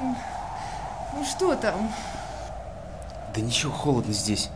Ну, ну что там? Да ничего, холодно здесь.